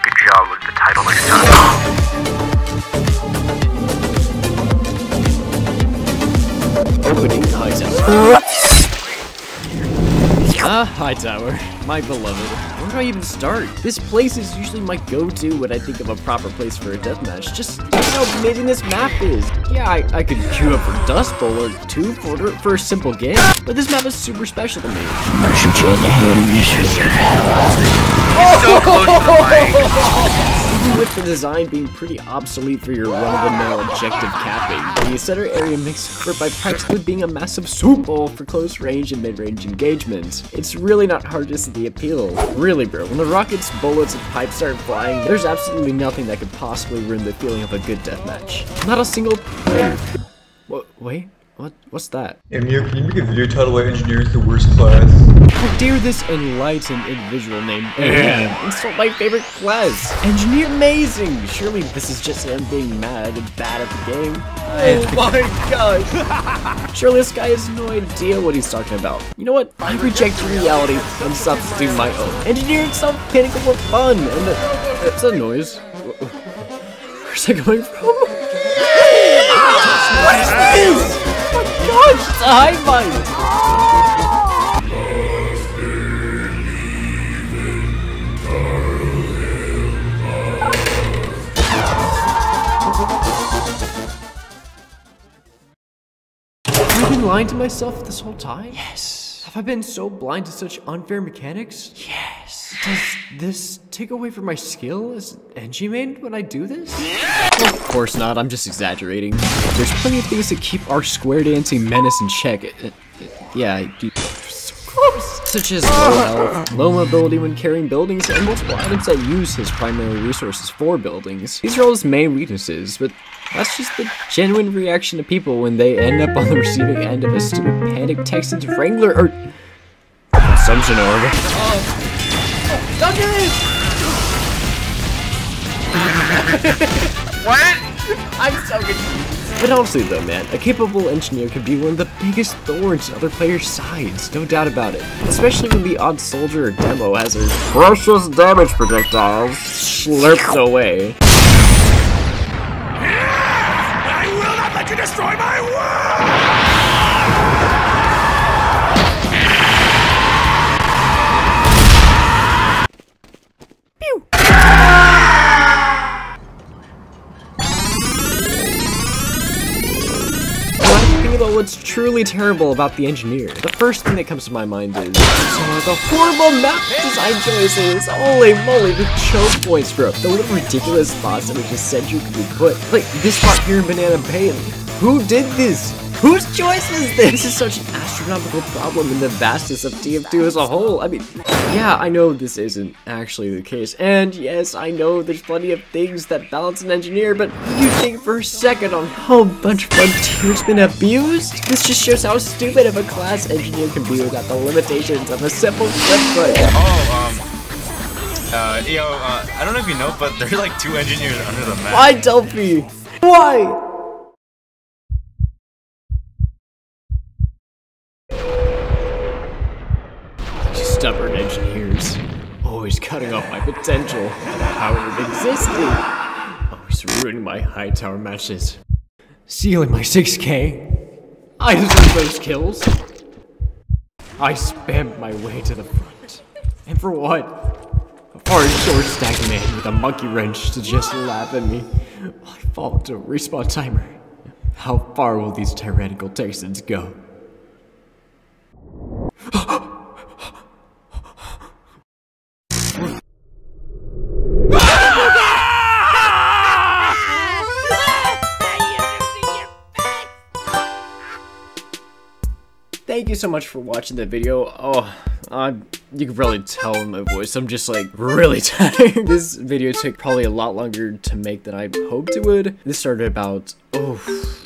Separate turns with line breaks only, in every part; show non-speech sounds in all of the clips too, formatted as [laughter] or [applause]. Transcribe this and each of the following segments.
a good job with the title this time.
Opening Hightower. Ah, Hightower, my beloved. Where do I even start? This place is usually my go-to when I think of a proper place for a deathmatch. Just look how amazing this map is. Yeah, I, I could queue up for Dustbowl or two for, for a simple game, but this map is super special to me.
So close to the mic.
With the design being pretty obsolete for your run-of-the-mill objective capping, the center area makes for by practically being a massive soup bowl for close range and mid-range engagements. It's really not hard to see the appeal. Really bro, when the rockets, bullets, and pipes start flying, there's absolutely nothing that could possibly ruin the feeling of a good deathmatch. Not a single What, wait? What? What's that?
Emil, can you make a video title why engineer is the worst class?
How dare this enlightened individual named Aaron [laughs] insult my favorite class? Engineer amazing! Surely this is just him being mad and bad at the game. Oh my god! [laughs] Surely this guy has no idea what he's talking about. You know what? I reject reality and substitute my own. Engineering itself pinnacle of fun, and uh, it's a noise. [laughs] Where's that coming from? what is this? Oh my gosh, it's a high five! Lying to myself this whole time? Yes. Have I been so blind to such unfair mechanics? Yes. Does this take away from my skill as Engie main when I do this? Well, of course not, I'm just exaggerating. There's plenty of things that keep our square dancing menace in check. Uh, uh, yeah, I do. Such as low health, low mobility when carrying buildings, and multiple items that use his primary resources for buildings. These are all his main weaknesses, but that's just the genuine reaction of people when they end up on the receiving end of a stupid panic Texans Wrangler or consumption orb.
What? [laughs]
I'm so confused. But honestly though, man, a capable engineer could be one of the biggest thorns in other players' sides, no doubt about it. Especially when the odd soldier or demo has his precious damage projectiles slurped away.
I will not let you destroy my world!
About what's truly terrible about the engineer, the first thing that comes to my mind is the horrible map design choices. Holy moly, the choke points, bro. The little ridiculous spots that we just said you could be put. Like this spot here in Banana Bay. Who did this? Whose choice was this? This is such an astronomical problem in the vastness of TF2 as a whole. I mean, yeah, I know this isn't actually the case, and yes, I know there's plenty of things that balance an engineer, but you think for a second on how a bunch of frontiers been abused? This just shows how stupid of a class engineer can be without the limitations of a simple clip foot.
Oh, um, uh, yo, uh, I don't know if you know, but there's like two engineers under the map.
Why, Delphi? Why? Stubborn engineers, always cutting off my potential and power of existing, always ruining my Hightower matches, stealing my 6k. I deserve those kills. I spammed my way to the front, and for what? A far short stack man with a monkey wrench to just laugh at me I fall into a respawn timer. How far will these tyrannical Texans go? Thank you so much for watching the video. Oh, uh, you can probably tell in my voice, I'm just like really [laughs] tired. this video took probably a lot longer to make than I hoped it would. This started about, oh,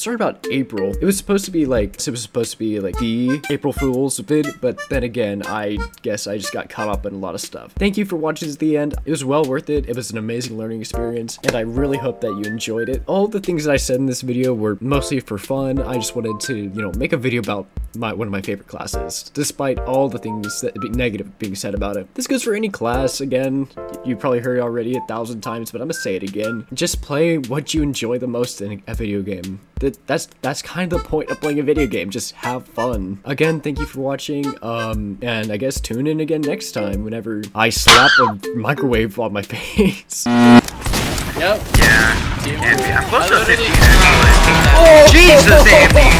sorry about April. It was supposed to be like, it was supposed to be like the April Fool's vid, but then again, I guess I just got caught up in a lot of stuff. Thank you for watching to the end. It was well worth it. It was an amazing learning experience, and I really hope that you enjoyed it. All the things that I said in this video were mostly for fun. I just wanted to, you know, make a video about my one of my favorite classes, despite all the things that be negative being said about it. This goes for any class. Again, you probably heard already a thousand times, but I'm gonna say it again. Just play what you enjoy the most in a video game. That that's that's kind of the point of playing a video game. Just have fun. Again, thank you for watching. Um, and I guess tune in again next time whenever I slap a microwave on my [laughs] face.
Yep.
Yeah. Andy, I'm close to 15 actually. [laughs] Jesus, Andy!